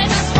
But it's